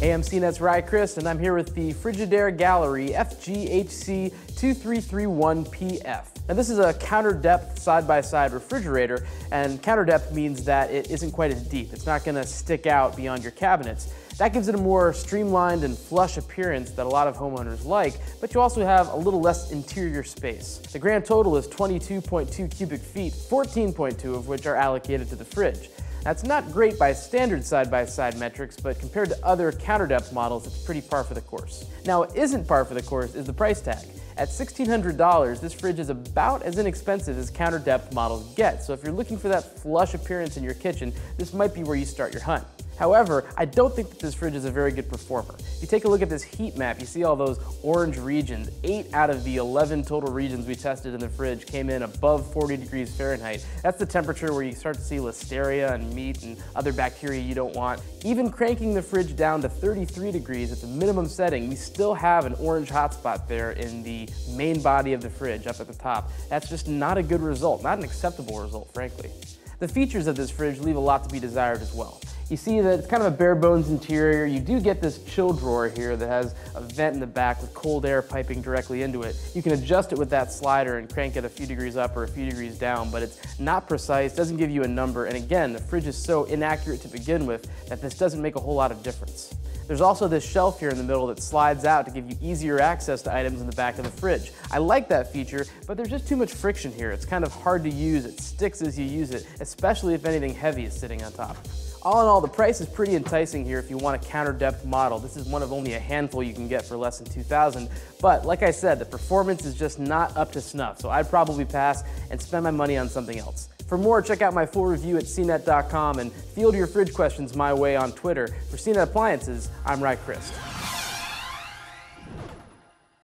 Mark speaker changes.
Speaker 1: AMCNet's Ry Crist, and I'm here with the Frigidaire Gallery FGHC 2331PF. Now this is a counter depth side-by-side refrigerator, and counter depth means that it isn't quite as deep. It's not gonna stick out beyond your cabinets. That gives it a more streamlined and flush appearance that a lot of homeowners like, but you also have a little less interior space. The grand total is 22.2 cubic feet, 14.2 of which are allocated to the fridge. That's not great by standard side-by-side -side metrics, but compared to other counter depth models, it's pretty par for the course. Now, what isn't par for the course is the price tag. At $1,600, this fridge is about as inexpensive as counter depth models get, so if you're looking for that flush appearance in your kitchen, this might be where you start your hunt. However, I don't think that this fridge is a very good performer. If you take a look at this heat map, you see all those orange regions. Eight out of the 11 total regions we tested in the fridge came in above 40 degrees Fahrenheit. That's the temperature where you start to see listeria and meat and other bacteria you don't want. Even cranking the fridge down to 33 degrees at the minimum setting, we still have an orange hotspot there in the main body of the fridge up at the top. That's just not a good result, not an acceptable result, frankly. The features of this fridge leave a lot to be desired as well. You see that it's kind of a bare bones interior. You do get this chill drawer here that has a vent in the back with cold air piping directly into it. You can adjust it with that slider and crank it a few degrees up or a few degrees down, but it's not precise, doesn't give you a number, and again, the fridge is so inaccurate to begin with that this doesn't make a whole lot of difference. There's also this shelf here in the middle that slides out to give you easier access to items in the back of the fridge. I like that feature, but there's just too much friction here. It's kind of hard to use. It sticks as you use it, especially if anything heavy is sitting on top. All in all, the price is pretty enticing here if you want a counter depth model. This is one of only a handful you can get for less than 2000 but like I said, the performance is just not up to snuff, so I'd probably pass and spend my money on something else. For more, check out my full review at cnet.com and field your fridge questions my way on Twitter. For CNET Appliances, I'm Ry Crist.